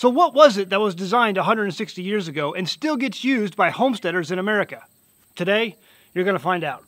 So, what was it that was designed 160 years ago and still gets used by homesteaders in America? Today, you're going to find out.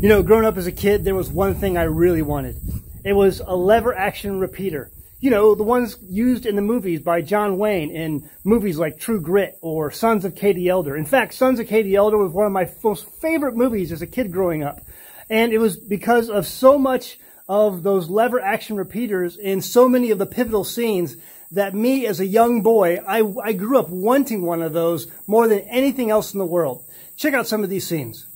You know, growing up as a kid, there was one thing I really wanted. It was a lever action repeater. You know, the ones used in the movies by John Wayne in movies like True Grit or Sons of Katie Elder. In fact, Sons of Katie Elder was one of my most favorite movies as a kid growing up. And it was because of so much of those lever action repeaters in so many of the pivotal scenes that me as a young boy, I, I grew up wanting one of those more than anything else in the world. Check out some of these scenes.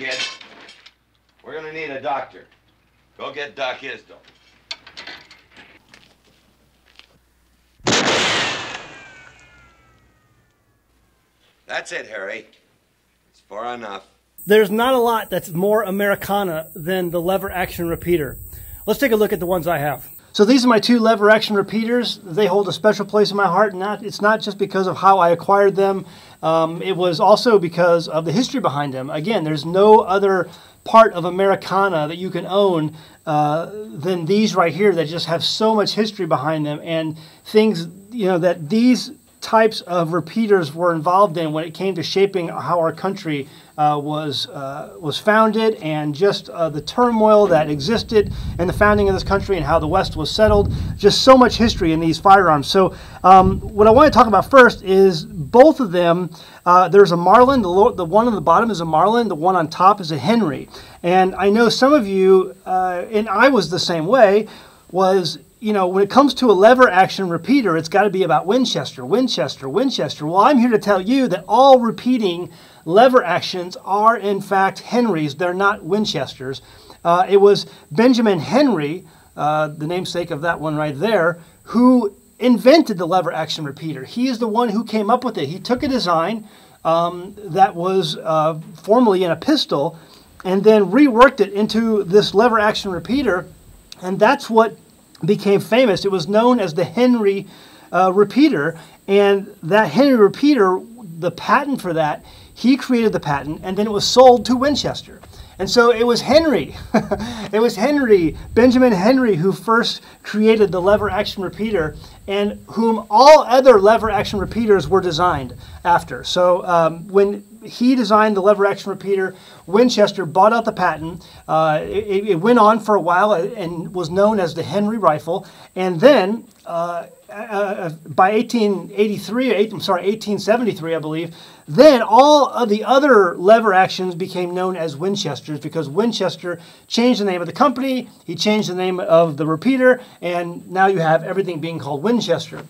Kid. We're gonna need a doctor. Go get Doc Isdell. That's it, Harry. It's far enough. There's not a lot that's more Americana than the lever action repeater. Let's take a look at the ones I have. So these are my two lever action repeaters. They hold a special place in my heart, and that, it's not just because of how I acquired them. Um, it was also because of the history behind them. Again, there's no other part of Americana that you can own uh, than these right here that just have so much history behind them and things you know that these types of repeaters were involved in when it came to shaping how our country was uh, was founded and just uh, the turmoil that existed in the founding of this country and how the West was settled. Just so much history in these firearms. So um, what I want to talk about first is both of them. Uh, there's a Marlin. The, the one on the bottom is a Marlin. The one on top is a Henry. And I know some of you, uh, and I was the same way, was you know, when it comes to a lever action repeater, it's got to be about Winchester, Winchester, Winchester. Well, I'm here to tell you that all repeating lever actions are, in fact, Henrys. They're not Winchesters. Uh, it was Benjamin Henry, uh, the namesake of that one right there, who invented the lever action repeater. He is the one who came up with it. He took a design um, that was uh, formerly in a pistol and then reworked it into this lever action repeater. And that's what became famous. It was known as the Henry uh, repeater, and that Henry repeater, the patent for that, he created the patent, and then it was sold to Winchester. And so it was Henry, it was Henry, Benjamin Henry, who first created the lever action repeater, and whom all other lever action repeaters were designed after. So um, when he designed the lever action repeater. Winchester bought out the patent. Uh, it, it, went on for a while and was known as the Henry rifle. And then uh, uh, by 1883, eight, I'm sorry, 1873, I believe, then all of the other lever actions became known as Winchesters because Winchester changed the name of the company, he changed the name of the repeater, and now you have everything being called Winchester.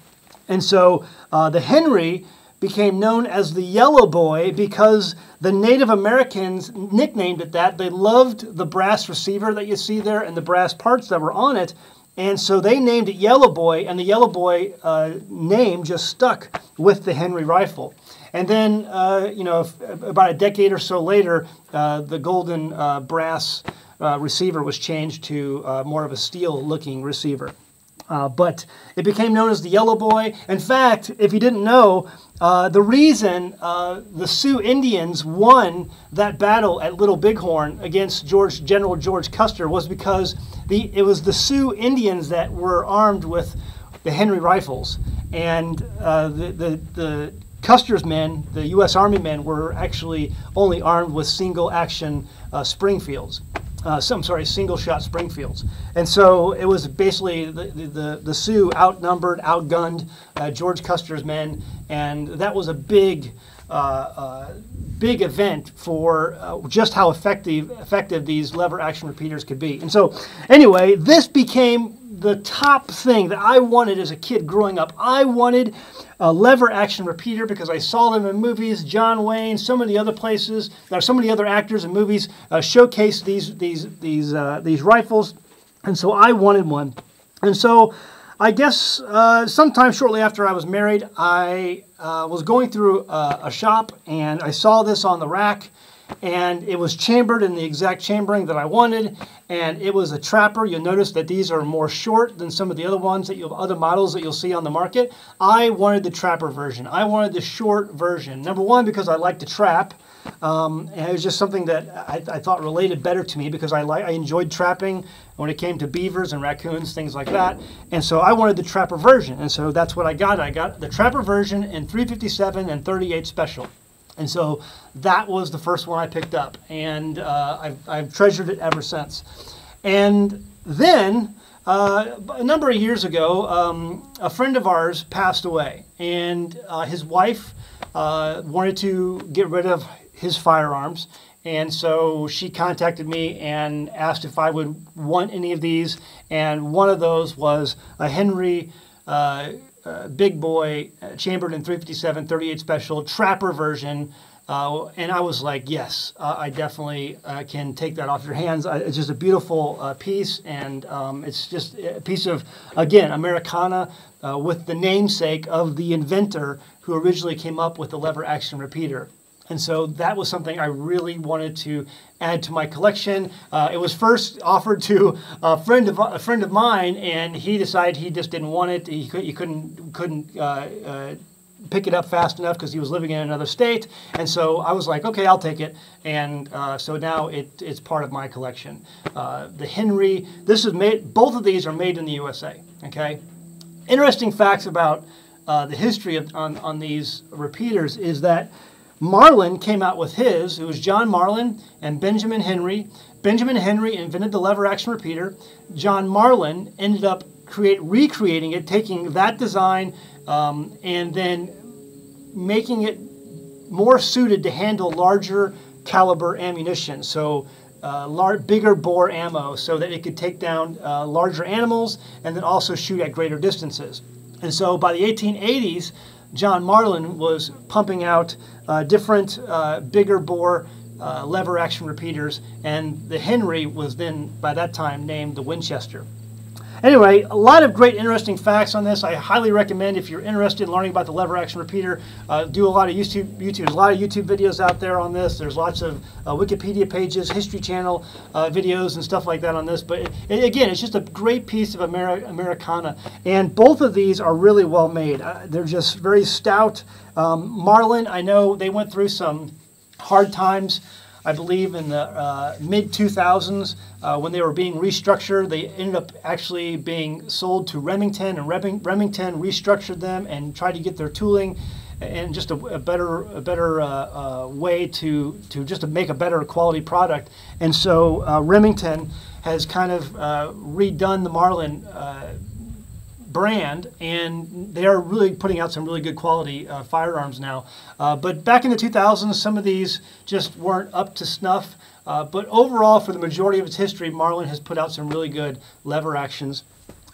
And so uh, the Henry became known as the Yellow Boy because the Native Americans nicknamed it that. They loved the brass receiver that you see there and the brass parts that were on it. And so they named it Yellow Boy, and the Yellow Boy uh, name just stuck with the Henry rifle. And then, uh, you know, about a decade or so later, uh, the golden uh, brass uh, receiver was changed to uh, more of a steel looking receiver. Uh, but it became known as the Yellow Boy. In fact, if you didn't know, uh, the reason uh, the Sioux Indians won that battle at Little Bighorn against George General George Custer was because the, it was the Sioux Indians that were armed with the Henry rifles, and uh, the, the, the Custer's men, the U.S. Army men, were actually only armed with single action uh, Springfields uh, I'm sorry, single shot Springfields. And so it was basically the, the, the Sioux outnumbered, outgunned uh, George Custer's men, and that was a big uh, uh, big event for uh, just how effective effective these lever action repeaters could be. And so, anyway, this became the top thing that I wanted as a kid growing up. I wanted a lever action repeater because I saw them in movies. John Wayne, so many other places, are so many other actors in movies uh, showcase these these these uh, these rifles, and so I wanted one. And so, I guess uh, sometime shortly after I was married, I uh, was going through a shop and I saw this on the rack and it was chambered in the exact chambering that I wanted, and it was a trapper. You'll notice that these are more short than some of the other ones that you other models that you'll see on the market. I wanted the trapper version. I wanted the short version. Number one, because I like to trap. Um, and it was just something that I, I, thought related better to me because I, like I enjoyed trapping when it came to beavers and raccoons, things like that. And so I wanted the trapper version, and so that's what I got. I got the trapper version in 357 and 38 special. And so that was the first one I picked up, and uh, I've, I've, treasured it ever since. And then uh, a number of years ago, um, a friend of ours passed away, and uh, his wife uh, wanted to get rid of his firearms. And so she contacted me and asked if I would want any of these. And one of those was a Henry uh, big boy, uh, chambered in 357, 38 special, trapper version. Uh, and I was like, yes, uh, I definitely uh, can take that off your hands. it's just a beautiful uh, piece, and um, it's just a piece of, again, Americana with the namesake of the inventor who originally came up with the lever action repeater. And so that was something I really wanted to add to my collection. Uh, it was first offered to a friend of a friend of mine, and he decided he just didn't want it. He, could, he couldn't couldn't uh, uh, pick it up fast enough because he was living in another state. And so I was like, okay, I'll take it. And uh, so now it, it's part of my collection. Uh, the Henry, this is made. Both of these are made in the USA. Okay. Interesting facts about uh, the history of, on on these repeaters is that Marlin came out with his. It was John Marlin and Benjamin Henry. Benjamin Henry invented the lever action repeater. John Marlin ended up create recreating it, taking that design um, and then making it more suited to handle larger caliber ammunition. So uh, bigger bore ammo so that it could take down uh, larger animals and then also shoot at greater distances. And so by the 1880s, John Marlin was pumping out uh, different uh, bigger bore uh, lever action repeaters, and the Henry was then, by that time, named the Winchester. Anyway, a lot of great interesting facts on this. I highly recommend if you're interested in learning about the lever action repeater, uh, do a lot of YouTube, YouTube. There's a lot of YouTube videos out there on this. There's lots of uh, Wikipedia pages, History Channel uh, videos and stuff like that on this. But it, again, it's just a great piece of Ameri Americana. And both of these are really well made. Uh, they're just very stout. Um, Marlin, I know they went through some hard times. I believe in the uh, mid 2000s uh, when they were being restructured. They ended up actually being sold to Remington, and Remington restructured them and tried to get their tooling and just a, a better a better uh, uh, way to to just to make a better quality product. And so uh, Remington has kind of uh, redone the Marlin brand, and they are really putting out some really good quality uh, firearms now. Uh, but back in the 2000s, some of these just weren't up to snuff. Uh, but overall, for the majority of its history, Marlin has put out some really good lever actions.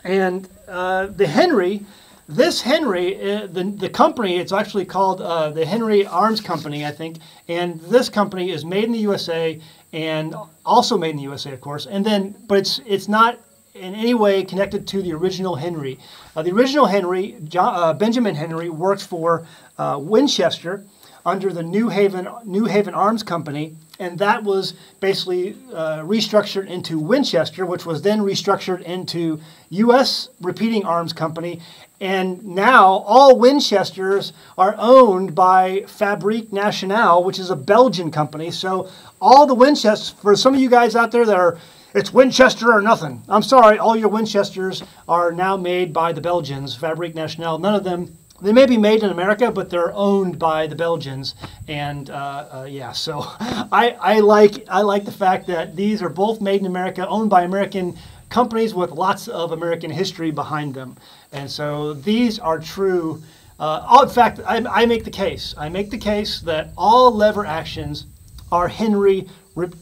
And uh, the Henry, this Henry, uh, the, the company, it's actually called uh, the Henry Arms Company, I think. And this company is made in the USA and also made in the USA, of course. And then, but it's it's not in any way connected to the original Henry. Uh, the original Henry, John, uh, Benjamin Henry, worked for uh, Winchester under the New Haven New Haven Arms Company, and that was basically uh, restructured into Winchester, which was then restructured into U.S. Repeating Arms Company. And now all Winchesters are owned by Fabrique Nationale, which is a Belgian company. So all the Winchesters, for some of you guys out there that are it's Winchester or nothing. I'm sorry, all your Winchesters are now made by the Belgians, Fabrique Nationale. None of them, they may be made in America, but they're owned by the Belgians. And uh, uh, yeah, so I, I, like, I like the fact that these are both made in America, owned by American companies with lots of American history behind them. And so these are true Uh, in fact, I, I, make the case. I make the case that all lever actions are Henry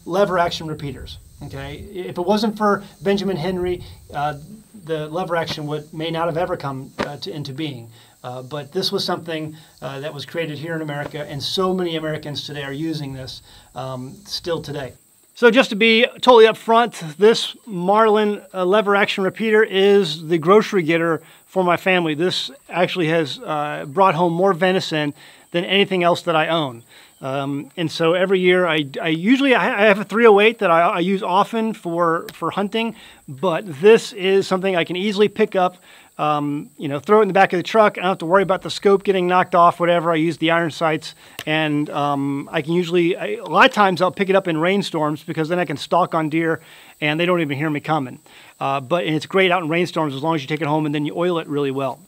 lever action repeaters. Okay, if it wasn't for Benjamin Henry, uh, the lever action would may not have ever come uh, to, into being. Uh, but this was something uh, that was created here in America, and so many Americans today are using this um, still today. So just to be totally upfront, this Marlin uh, lever action repeater is the grocery getter for my family. This actually has uh, brought home more venison than anything else that I own. Um, and so every year, I, I usually I have a 308 that I, I, use often for for hunting, but this is something I can easily pick up. Um, you know, throw it in the back of the truck. I don't have to worry about the scope getting knocked off. Whatever. I use the iron sights, and um, I can usually I, a lot of times I'll pick it up in rainstorms because then I can stalk on deer, and they don't even hear me coming. Uh, but it's great out in rainstorms as long as you take it home and then you oil it really well.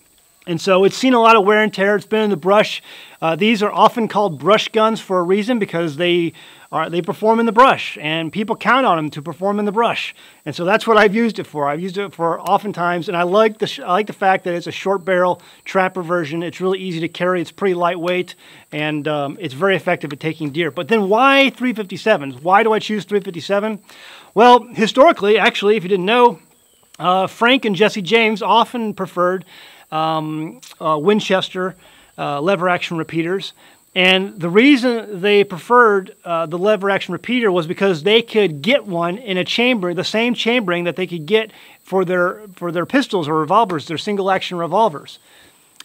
And so it's seen a lot of wear and tear. It's been in the brush. Uh, these are often called brush guns for a reason because they are they perform in the brush, and people count on them to perform in the brush. And so that's what I've used it for. I've used it for oftentimes, and I like the I like the fact that it's a short barrel trapper version. It's really easy to carry. It's pretty lightweight, and um, it's very effective at taking deer. But then why 357s? Why do I choose 357? Well, historically, actually, if you didn't know, uh, Frank and Jesse James often preferred um, uh, Winchester uh, lever action repeaters. And the reason they preferred uh, the lever action repeater was because they could get one in a chamber, the same chambering that they could get for their, for their pistols or revolvers, their single action revolvers.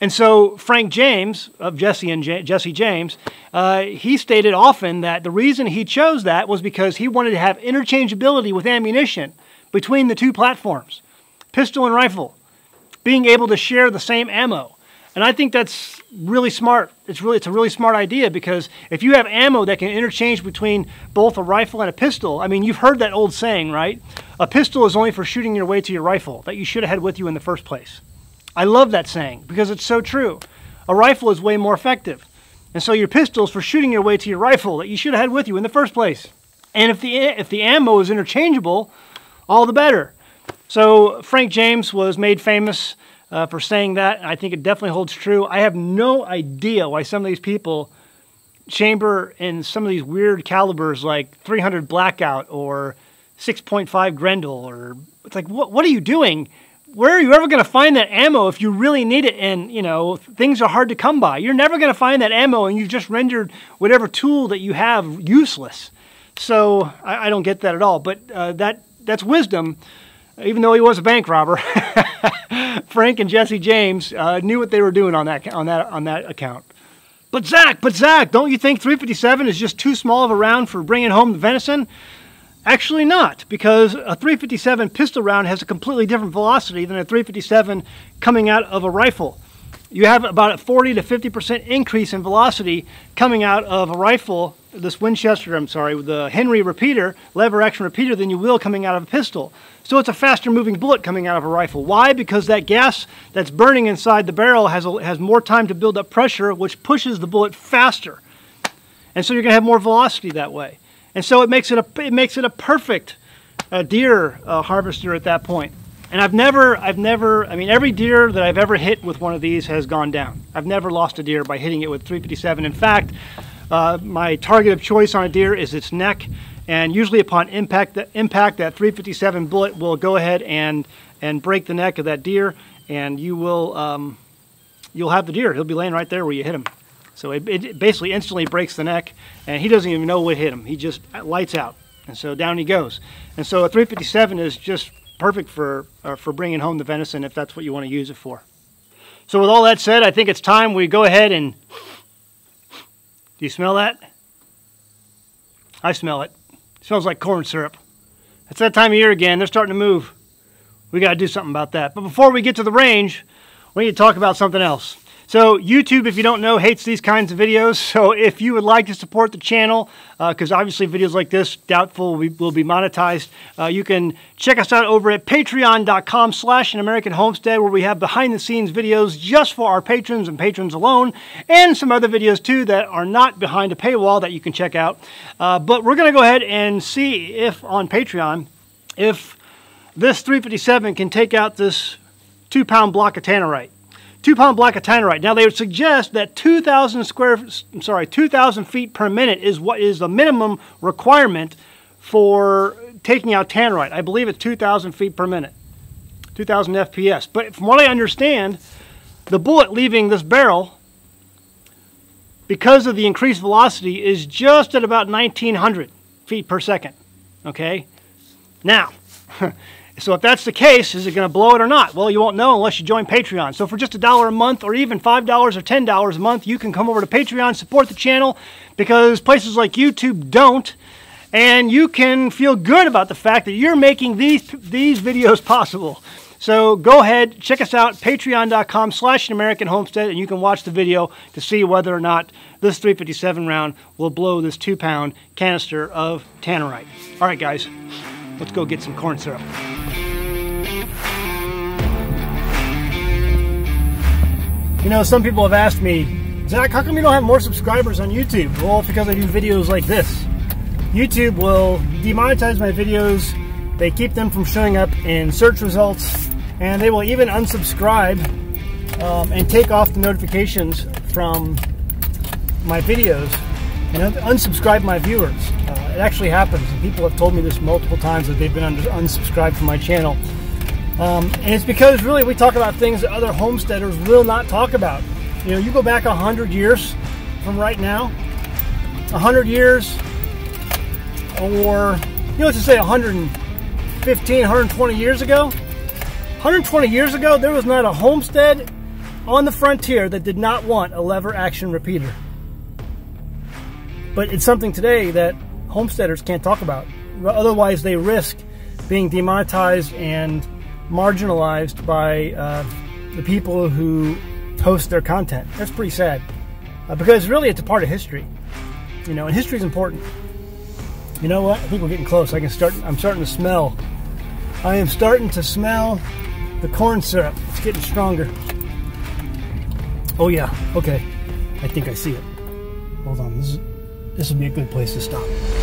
And so Frank James of Jesse and J- Jesse James, uh, he stated often that the reason he chose that was because he wanted to have interchangeability with ammunition between the two platforms, pistol and rifle being able to share the same ammo. And I think that's really smart. It's really it's a really smart idea because if you have ammo that can interchange between both a rifle and a pistol, I mean, you've heard that old saying, right? A pistol is only for shooting your way to your rifle that you should have had with you in the first place. I love that saying because it's so true. A rifle is way more effective. And so your pistol is for shooting your way to your rifle that you should have had with you in the first place. And if the if the ammo is interchangeable, all the better. So Frank James was made famous uh, for saying that. and I think it definitely holds true. I have no idea why some of these people chamber in some of these weird calibers like 300 Blackout or 6.5 Grendel or it's like what what are you doing? Where are you ever going to find that ammo if you really need it? And you know things are hard to come by. You're never going to find that ammo, and you've just rendered whatever tool that you have useless. So I, I don't get that at all. But uh, that that's wisdom even though he was a bank robber, Frank and Jesse James uh, knew what they were doing on that on that on that account. But Zach, but Zach, don't you think 357 is just too small of a round for bringing home the venison? Actually, not, because a 357 pistol round has a completely different velocity than a 357 coming out of a rifle. You have about a 40 to 50% increase in velocity coming out of a rifle, this Winchester, I'm sorry, the Henry repeater, lever action repeater, than you will coming out of a pistol. So it's a faster moving bullet coming out of a rifle. Why? Because that gas that's burning inside the barrel has, a, has more time to build up pressure, which pushes the bullet faster. And so you're going to have more velocity that way. And so it makes it a, it makes it a perfect uh, deer uh, harvester at that point. And I've never, I've never, I mean, every deer that I've ever hit with one of these has gone down. I've never lost a deer by hitting it with 357. In fact, uh, my target of choice on a deer is its neck and usually upon impact, the impact that 357 bullet will go ahead and, and break the neck of that deer and you will, um, you'll have the deer. He'll be laying right there where you hit him. So it, it basically instantly breaks the neck and he doesn't even know what hit him. He just lights out. And so down he goes. And so a 357 is just perfect for, uh, for bringing home the venison if that's what you want to use it for. So with all that said, I think it's time we go ahead and... Do you smell that? I smell it. Smells like corn syrup. It's that time of year again. They're starting to move. We got to do something about that. But before we get to the range, we need to talk about something else. So YouTube, if you don't know, hates these kinds of videos. So if you would like to support the channel, because uh, obviously videos like this, doubtful will be, will be monetized, uh, you can check us out over at patreon.com slash an American Homestead, where we have behind-the-scenes videos just for our patrons and patrons alone, and some other videos too that are not behind a paywall that you can check out. Uh, but we're going to go ahead and see if on Patreon, if this 357 can take out this two-pound block of tannerite. Two pound block of tannerite. Now they would suggest that 2,000 square, I'm sorry, 2,000 feet per minute is what is the minimum requirement for taking out tannerite. I believe it's 2,000 feet per minute, 2,000 FPS. But from what I understand, the bullet leaving this barrel, because of the increased velocity, is just at about 1,900 feet per second. Okay? Now, So if that's the case, is it going to blow it or not? Well, you won't know unless you join Patreon. So for just a dollar a month or even $5 or $10 a month, you can come over to Patreon, support the channel because places like YouTube don't. And you can feel good about the fact that you're making these, these videos possible. So go ahead, check us out, patreon.com slash American Homestead, and you can watch the video to see whether or not this 357 round will blow this two pound canister of tannerite. All right, guys, let's go get some corn syrup. You know, some people have asked me, Zach, how come you don't have more subscribers on YouTube? Well, it's because I do videos like this. YouTube will demonetize my videos. They keep them from showing up in search results, and they will even unsubscribe um, and take off the notifications from my videos and unsubscribe my viewers. Uh, it actually happens, and people have told me this multiple times that they've been unsubscribed from my channel. Um, and it's because really we talk about things that other homesteaders will not talk about. You know, you go back 100 years from right now, 100 years, or, you know, let's just say 115, 120 years ago. 120 years ago, there was not a homestead on the frontier that did not want a lever action repeater. But it's something today that homesteaders can't talk about. Otherwise, they risk being demonetized and marginalized by uh, the people who host their content. That's pretty sad uh, because really it's a part of history, you know, and history is important. You know what? I think we're getting close. I can start. I'm starting to smell. I am starting to smell the corn syrup. It's getting stronger. Oh yeah. Okay. I think I see it. Hold on. This is this would be a good place to stop.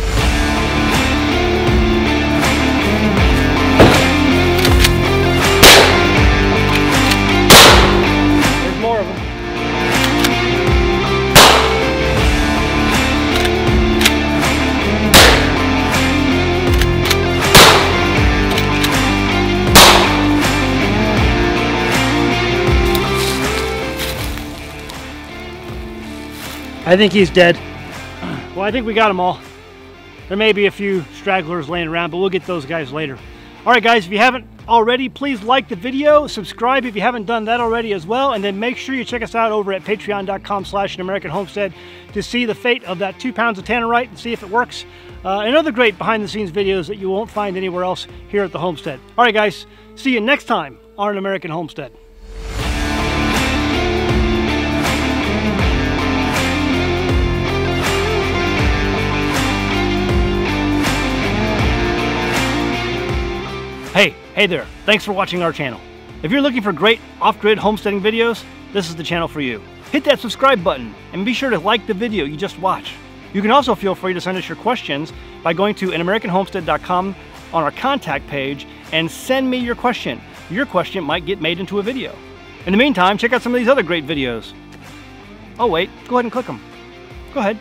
I think he's dead. Well, I think we got them all. There may be a few stragglers laying around, but we'll get those guys later. All right, guys, if you haven't already, please like the video, subscribe if you haven't done that already as well, and then make sure you check us out over at patreon.com slash American Homestead to see the fate of that two pounds of tannerite and see if it works. Uh, and other great behind-the-scenes videos that you won't find anywhere else here at the Homestead. All right, guys, see you next time on an American Homestead. Hey, hey there, thanks for watching our channel. If you're looking for great off-grid homesteading videos, this is the channel for you. Hit that subscribe button and be sure to like the video you just watched. You can also feel free to send us your questions by going to anamericanhomestead.com on our contact page and send me your question. Your question might get made into a video. In the meantime, check out some of these other great videos. Oh wait, go ahead and click them. Go ahead.